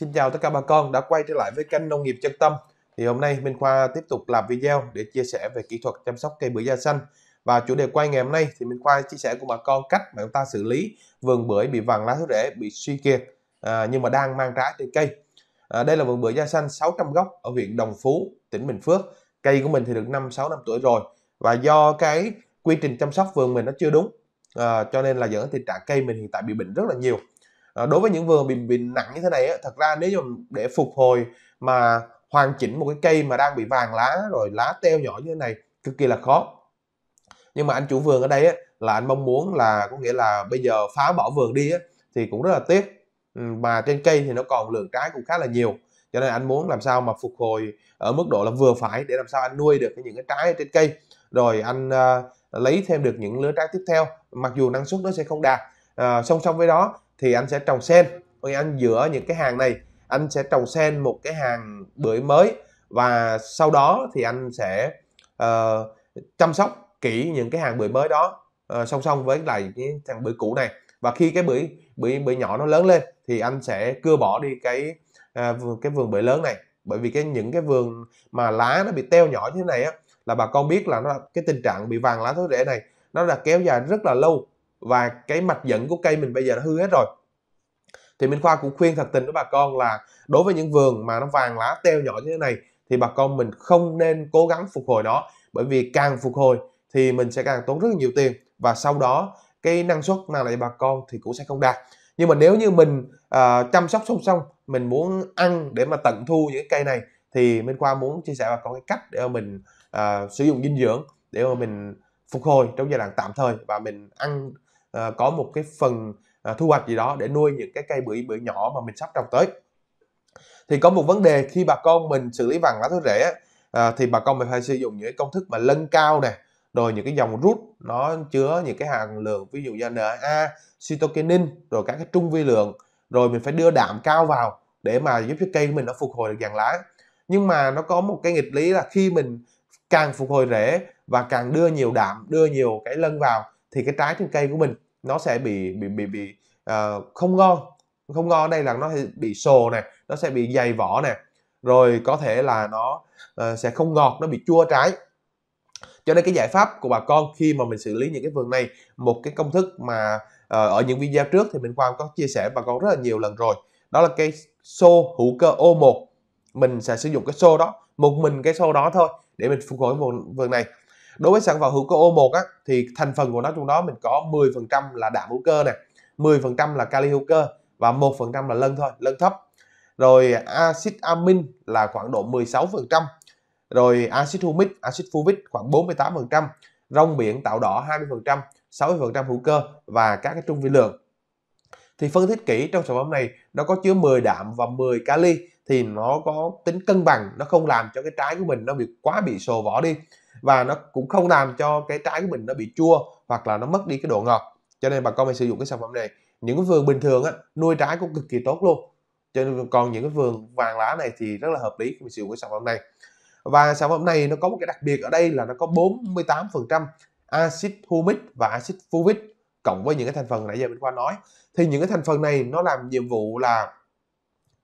Xin chào tất cả bà con đã quay trở lại với kênh Nông nghiệp chân tâm. Thì hôm nay Minh Khoa tiếp tục làm video để chia sẻ về kỹ thuật chăm sóc cây bưởi da xanh. Và chủ đề quay ngày hôm nay thì Minh Khoa chia sẻ cùng bà con cách mà chúng ta xử lý vườn bưởi bị vàng lá rễ, bị suy kiệt à, nhưng mà đang mang trái trên cây. À, đây là vườn bưởi da xanh 600 gốc ở huyện Đồng Phú, tỉnh Bình Phước. Cây của mình thì được 5 6 năm tuổi rồi và do cái quy trình chăm sóc vườn mình nó chưa đúng à, cho nên là dẫn đến tình trạng cây mình hiện tại bị bệnh rất là nhiều à, đối với những vườn bị bị nặng như thế này á, thật ra nếu mà để phục hồi mà hoàn chỉnh một cái cây mà đang bị vàng lá rồi lá teo nhỏ như thế này cực kỳ là khó. Nhưng mà anh chủ vườn ở đây á, là anh mong muốn là có nghĩa là bây giờ phá bỏ vườn đi á, thì cũng rất là tiếc. Ừ, mà trên cây thì nó còn lượng trái cũng khá là nhiều cho nên anh muốn làm sao mà phục hồi ở mức độ là vừa phải để làm sao anh nuôi được những cái trái trên cây. Rồi anh uh, lấy thêm được những lứa trái tiếp theo mặc dù năng suất nó sẽ không đạt. Uh, song song với đó thì anh sẽ trồng sen. Rồi anh giữa những cái hàng này anh sẽ trồng sen một cái hàng bưởi mới và sau đó thì anh sẽ uh, chăm sóc kỹ những cái hàng bưởi mới đó uh, song song với lại cái hàng bưởi cũ này. Và khi cái bưởi bưởi bưởi nhỏ nó lớn lên thì anh sẽ cưa bỏ đi cái uh, cái vườn bưởi lớn này. Bởi vì cái những cái vườn mà lá nó bị teo nhỏ như thế này á là bà con biết là nó cái tình trạng bị vàng lá thối rễ này nó đã kéo dài rất là lâu và cái mạch dẫn của cây mình bây giờ nó hư hết rồi. Thì Minh Khoa cũng khuyên thật tình với bà con là đối với những vườn mà nó vàng lá teo nhỏ như thế này thì bà con mình không nên cố gắng phục hồi nó. Bởi vì càng phục hồi thì mình sẽ càng tốn rất là nhiều tiền và sau đó cái năng suất mang lại bà con thì cũng sẽ không đạt. Nhưng mà nếu như mình uh, chăm sóc song song mình muốn ăn để mà tận thu những cây này thì Minh Khoa muốn chia sẻ bà con cái cách để mà mình uh, sử dụng dinh dưỡng để mà mình phục hồi trong giai đoạn tạm thời và mình ăn uh, có một cái phần uh, thu hoạch gì đó để nuôi những cái cây bưởi bưởi nhỏ mà mình sắp trồng tới. Thì có một vấn đề khi bà con mình xử lý vàng lá thối rễ uh, thì bà con mình phải sử dụng những cái công thức mà lân cao nè rồi những cái dòng rút nó chứa những cái hàm lượng ví dụ như NA, cytokinin rồi các cái trung vi lượng rồi mình phải đưa đạm cao vào để mà giúp cho cây của mình nó phục hồi được dàn lá. Nhưng mà nó có một cái nghịch lý là khi mình càng phục hồi rễ và càng đưa nhiều đạm đưa nhiều cái lân vào thì cái trái trên cây của mình nó sẽ bị bị bị bị uh, không ngon. Không ngon ở đây là nó sẽ bị sồ này nó sẽ bị dày vỏ này rồi có thể là nó uh, sẽ không ngọt nó bị chua trái. Cho nên cái giải pháp của bà con khi mà mình xử lý những cái vườn này một cái công thức mà uh, ở những video trước thì mình Quang có chia sẻ bà con rất là nhiều lần rồi. Đó là cái xô hữu cơ O1 mình sẽ sử dụng cái xô đó một mình cái xô đó thôi để mình phục hồi vườn, vườn này đối với sản phẩm hữu cơ O1 á, thì thành phần của nó trong đó mình có 10% là đạm hữu cơ này 10% là kali hữu cơ và 1% là lân thôi lân thấp. Rồi axit amin là khoảng độ 16% rồi axit humic axit fulvic khoảng 48% rong biển tạo đỏ 20% 60% hữu cơ và các cái trung vi lượng. Thì phân tích kỹ trong sản phẩm này nó có chứa 10 đạm và 10 kali thì nó có tính cân bằng, nó không làm cho cái trái của mình nó bị quá bị sồ vỏ đi, và nó cũng không làm cho cái trái của mình nó bị chua hoặc là nó mất đi cái độ ngọt. Cho nên bà con mình sử dụng cái sản phẩm này. Những cái vườn bình thường á, nuôi trái cũng cực kỳ tốt luôn. Cho nên còn những cái vườn vàng lá này thì rất là hợp lý khi mình sử dụng cái sản phẩm này. Và sản phẩm này nó có một cái đặc biệt ở đây là nó có 48% axit humic và axit fulvic cộng với những cái thành phần nãy giờ mình qua nói. Thì những cái thành phần này nó làm nhiệm vụ là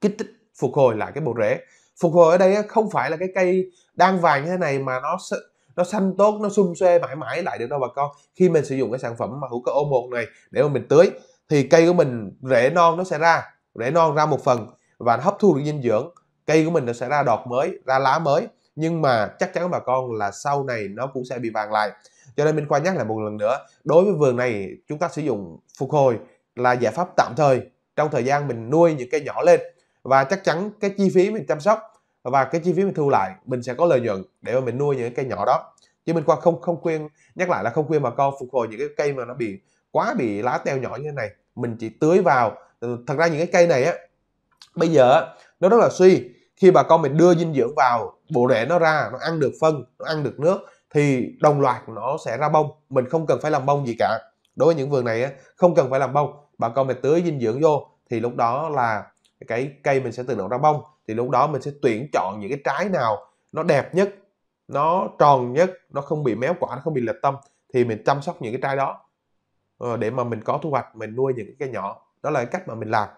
kích thích phục hồi lại cái bộ rễ. Phục hồi ở đây không phải là cái cây đang vàng như thế này mà nó nó xanh tốt, nó xum xuê mãi mãi lại được đâu bà con. Khi mình sử dụng cái sản phẩm mà hữu cơ O1 này để mà mình tưới, thì cây của mình rễ non nó sẽ ra, rễ non ra một phần và hấp thu được dinh dưỡng. Cây của mình nó sẽ ra đọt mới, ra lá mới. Nhưng mà chắc chắn bà con là sau này nó cũng sẽ bị vàng lại. Cho nên mình qua nhắc lại một lần nữa, đối với vườn này chúng ta sử dụng phục hồi là giải pháp tạm thời. Trong thời gian mình nuôi những cây nhỏ lên và chắc chắn cái chi phí mình chăm sóc và cái chi phí mình thu lại mình sẽ có lợi nhuận để mà mình nuôi những cây nhỏ đó. Chứ mình qua không không khuyên nhắc lại là không khuyên bà con phục hồi những cái cây mà nó bị quá bị lá teo nhỏ như thế này. Mình chỉ tưới vào. Ừ, thật ra những cái cây này á bây giờ nó rất là suy. Khi bà con mình đưa dinh dưỡng vào bộ rễ nó ra nó ăn được phân nó ăn được nước thì đồng loạt nó sẽ ra bông. Mình không cần phải làm bông gì cả. Đối với những vườn này á, không cần phải làm bông. Bà con mình tưới dinh dưỡng vô thì lúc đó là cái cây mình sẽ tự động ra bông, thì lúc đó mình sẽ tuyển chọn những cái trái nào nó đẹp nhất, nó tròn nhất, nó không bị méo quả, nó không bị lệch tâm thì mình chăm sóc những cái trái đó. Ờ, để mà mình có thu hoạch, mình nuôi những cái cây nhỏ. Đó là cái cách mà mình làm.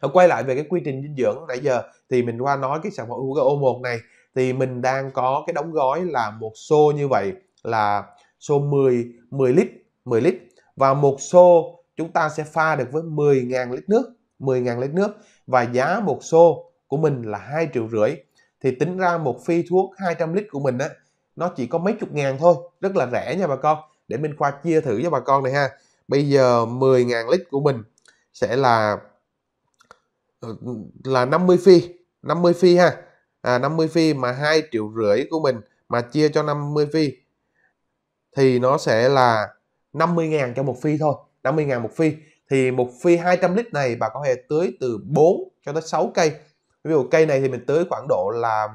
Ờ, quay lại về cái quy trình dinh dưỡng nãy giờ, thì mình qua nói cái sản phẩm hữu O1 này. Thì mình đang có cái đóng gói là một xô như vậy, là xô 10 10 lít 10 lít. Và một xô chúng ta sẽ pha được với 10.000 lít nước. 10.000 lít nước và giá một xô của mình là hai triệu rưỡi. Thì tính ra một phi thuốc 200 lít của mình á nó chỉ có mấy chục ngàn thôi rất là rẻ nha bà con. Để Minh Khoa chia thử cho bà con này ha. Bây giờ 10.000 lít của mình sẽ là ừ, là 50 phi 50 phi ha. À, 50 phi mà 2 triệu rưỡi của mình mà chia cho 50 phi thì nó sẽ là 50 ngàn cho một phi thôi 50 ngàn một phi thì một phi 200 lít này bà có thể tưới từ 4 cho tới 6 cây. Ví dụ cây này thì mình tưới khoảng độ là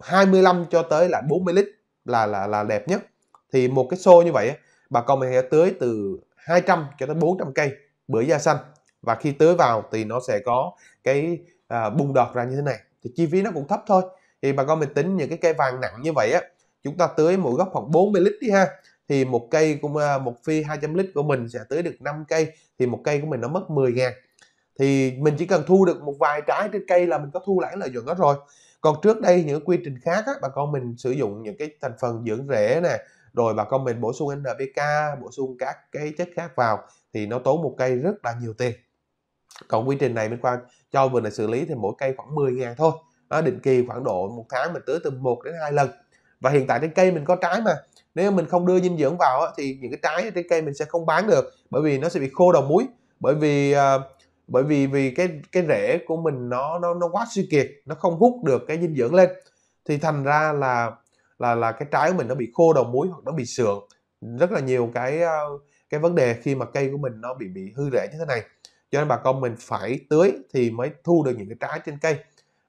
25 cho tới là 40 lít là là là đẹp nhất. Thì một cái xô như vậy bà con mình sẽ tưới từ 200 cho tới 400 cây bưởi da xanh. Và khi tưới vào thì nó sẽ có cái à, bung đọt ra như thế này. Thì chi phí nó cũng thấp thôi. Thì bà con mình tính những cái cây vàng nặng như vậy á chúng ta tưới mỗi gốc khoảng 40 lít đi ha thì một cây cũng à, một phi 200 lít của mình sẽ tưới được 5 cây thì một cây của mình nó mất 10 ngàn. Thì mình chỉ cần thu được một vài trái trên cây là mình có thu lãi lợi nhuận đó rồi. Còn trước đây những quy trình khác á, bà con mình sử dụng những cái thành phần dưỡng rễ nè rồi bà con mình bổ sung NPK bổ sung các cái chất khác vào thì nó tốn một cây rất là nhiều tiền. Còn quy trình này bên qua cho vừa này xử lý thì mỗi cây khoảng 10 ngàn thôi. Đó, định kỳ khoảng độ một tháng mình tưới từ 1 đến 2 lần. Và hiện tại trên cây mình có trái mà nếu mình không đưa dinh dưỡng vào thì những cái trái trên cây mình sẽ không bán được, bởi vì nó sẽ bị khô đầu muối. Bởi vì à, bởi vì vì cái cái rễ của mình nó nó nó quá suy kiệt, nó không hút được cái dinh dưỡng lên. Thì thành ra là là là cái trái của mình nó bị khô đầu muối hoặc nó bị sượng. Rất là nhiều cái à, cái vấn đề khi mà cây của mình nó bị bị hư rễ như thế này. Cho nên bà con mình phải tưới thì mới thu được những cái trái trên cây.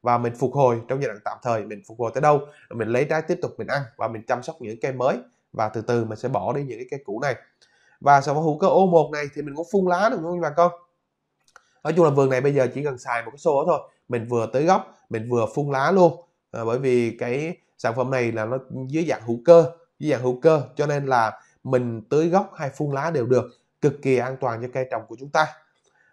Và mình phục hồi trong giai đoạn tạm thời, mình phục hồi tới đâu, mình lấy trái tiếp tục mình ăn và mình chăm sóc những cây mới và từ từ mình sẽ bỏ đi những cái cây cũ này. Và sản phẩm hữu cơ ô 1 này thì mình cũng phun lá được không bà con? Nói chung là vườn này bây giờ chỉ cần xài một cái xô đó thôi. Mình vừa tới gốc mình vừa phun lá luôn. À, bởi vì cái sản phẩm này là nó dưới dạng hữu cơ dưới dạng hữu cơ cho nên là mình tưới gốc hay phun lá đều được cực kỳ an toàn cho cây trồng của chúng ta.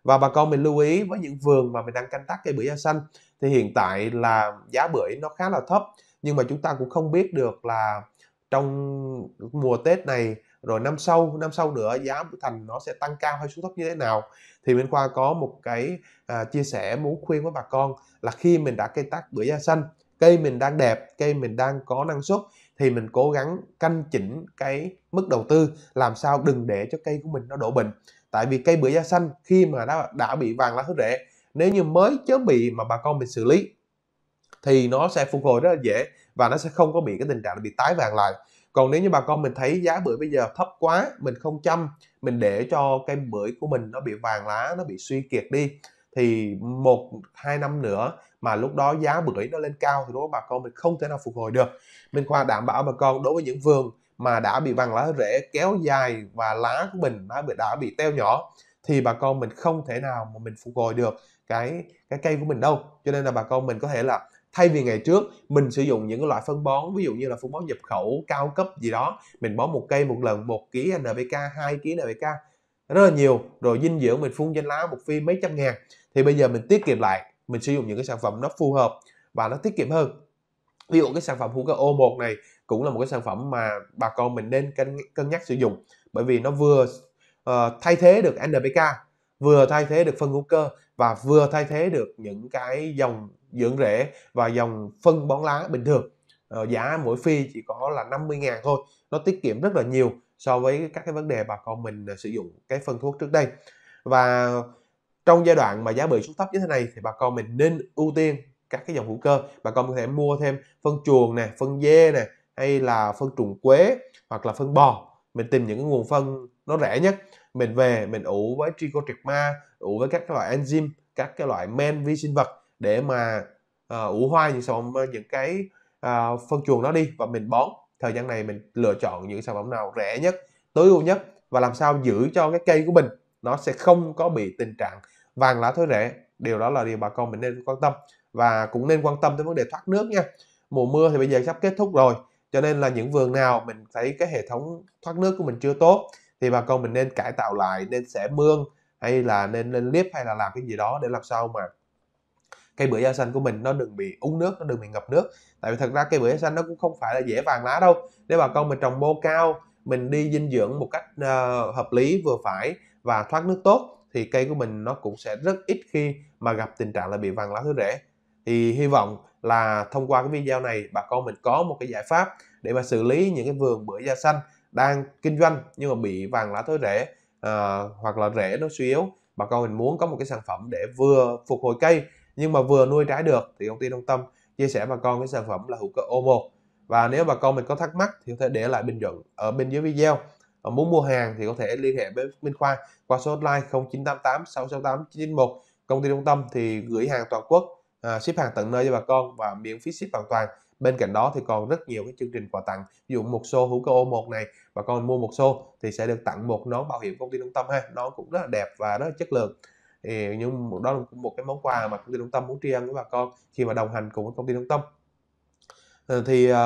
Và bà con mình lưu ý với những vườn mà mình đang canh tác cây bưởi da xanh thì hiện tại là giá bưởi nó khá là thấp nhưng mà chúng ta cũng không biết được là trong mùa Tết này rồi năm sau năm sau nữa giá thành nó sẽ tăng cao hay xuống thấp như thế nào thì bên khoa có một cái à, chia sẻ muốn khuyên với bà con là khi mình đã cây tác bưởi da xanh cây mình đang đẹp cây mình đang có năng suất thì mình cố gắng canh chỉnh cái mức đầu tư làm sao đừng để cho cây của mình nó đổ bệnh. Tại vì cây bưởi da xanh khi mà đã, đã bị vàng lá thứ rễ nếu như mới chớ bị mà bà con mình xử lý thì nó sẽ phục hồi rất là dễ và nó sẽ không có bị cái tình trạng bị tái vàng lại. Còn nếu như bà con mình thấy giá bưởi bây giờ thấp quá, mình không chăm, mình để cho cây bưởi của mình nó bị vàng lá, nó bị suy kiệt đi, thì một, hai năm nữa mà lúc đó giá bưởi nó lên cao thì đối với bà con mình không thể nào phục hồi được. Mình Khoa đảm bảo bà con đối với những vườn mà đã bị vàng lá rễ kéo dài và lá của mình đã bị đã bị teo nhỏ thì bà con mình không thể nào mà mình phục hồi được cái cái cây của mình đâu. Cho nên là bà con mình có thể là thay vì ngày trước mình sử dụng những loại phân bón ví dụ như là phân bón nhập khẩu cao cấp gì đó mình bón một cây một lần một ký NPK hai ký NPK rất là nhiều. Rồi dinh dưỡng mình phun trên lá một phi mấy trăm ngàn. Thì bây giờ mình tiết kiệm lại mình sử dụng những cái sản phẩm nó phù hợp và nó tiết kiệm hơn. Ví dụ cái sản phẩm hữu cơ O1 này cũng là một cái sản phẩm mà bà con mình nên cân, cân nhắc sử dụng. Bởi vì nó vừa uh, thay thế được NPK vừa thay thế được phân hữu cơ và vừa thay thế được những cái dòng dưỡng rễ và dòng phân bón lá bình thường. Uh, giá mỗi phi chỉ có là 50 ngàn thôi nó tiết kiệm rất là nhiều so với các cái vấn đề bà con mình ờ, sử dụng cái phân thuốc trước đây. Và trong giai đoạn mà giá bưởi xuống thấp như thế này thì bà con mình nên ưu tiên các cái dòng hữu cơ. Bà con có thể mua thêm phân chuồng nè phân dê nè hay là phân trùng quế hoặc là phân bò. Mình tìm những cái nguồn phân nó rẻ nhất. Mình về mình ủ với trichoderma ủ với các loại enzyme các cái loại men vi sinh vật để mà uh, ủ hoa những sản phẩm ờ, những cái uh, phân chuồng đó đi và mình bón. Thời gian này mình lựa chọn những sản phẩm nào rẻ nhất tối ưu nhất và làm sao giữ cho cái cây của mình nó sẽ không có bị tình trạng vàng lá thối rễ điều đó là điều bà con mình nên quan tâm và cũng nên quan tâm tới vấn đề thoát nước nha. Mùa mưa thì bây giờ sắp kết thúc rồi cho nên là những vườn nào mình thấy cái hệ thống thoát nước của mình chưa tốt thì bà con mình nên cải tạo lại nên sẽ mương hay là nên lên clip hay là làm cái gì đó để làm sao mà cây bưởi da xanh của mình nó đừng bị úng nước nó đừng bị ngập nước. Tại vì thật ra cây bưởi da xanh nó cũng không phải là dễ vàng lá đâu. Nếu bà con mình trồng mô cao mình đi dinh dưỡng một cách uh, hợp lý vừa phải và thoát nước tốt thì cây của mình nó cũng sẽ rất ít khi mà gặp tình trạng là bị vàng lá thứ rễ. Thì hy vọng là thông qua cái video này bà con mình có một cái giải pháp để mà xử lý những cái vườn bưởi da xanh đang kinh doanh nhưng mà bị vàng lá thối rễ uh, hoặc là rễ nó suy yếu. Bà con mình muốn có một cái sản phẩm để vừa phục hồi cây nhưng mà vừa nuôi trái được thì công ty Đông Tâm chia sẻ bà con cái sản phẩm là hữu cơ O1 và nếu bà con mình có thắc mắc thì có thể để lại bình luận ở bên dưới video. Và muốn mua hàng thì có thể liên hệ với Minh Khoa qua số hotline 0988 668 991 công ty Đông Tâm thì gửi hàng toàn quốc à, ship hàng tận nơi cho bà con và miễn phí ship hoàn toàn. Bên cạnh đó thì còn rất nhiều cái chương trình quà tặng. Ví dụ một xô hữu cơ O1 này bà con mua một xô thì sẽ được tặng một nón bảo hiểm công ty Đông Tâm ha. Nó cũng rất là đẹp và rất là chất lượng thì nhưng đó là một cái món quà mà công ty Đông Tâm muốn tri ân với bà con khi mà đồng hành cùng với công ty Đông Tâm. Ờ, thì uh,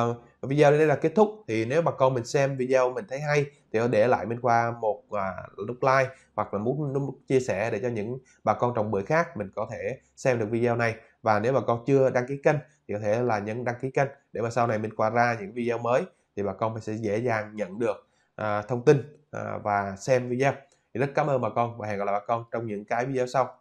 video đến đây là kết thúc. Thì nếu bà con mình xem video mình thấy hay thì để lại bên qua một uh, nút like hoặc là muốn nút chia sẻ để cho những bà con trồng bưởi khác mình có thể xem được video này. Và nếu bà con chưa đăng ký kênh thì có thể là nhấn đăng ký kênh để mà sau này mình qua ra những video mới thì bà con sẽ dễ dàng nhận được uh, thông tin uh, và xem video thì rất cảm ơn bà con và hẹn gặp lại bà con trong những cái video sau.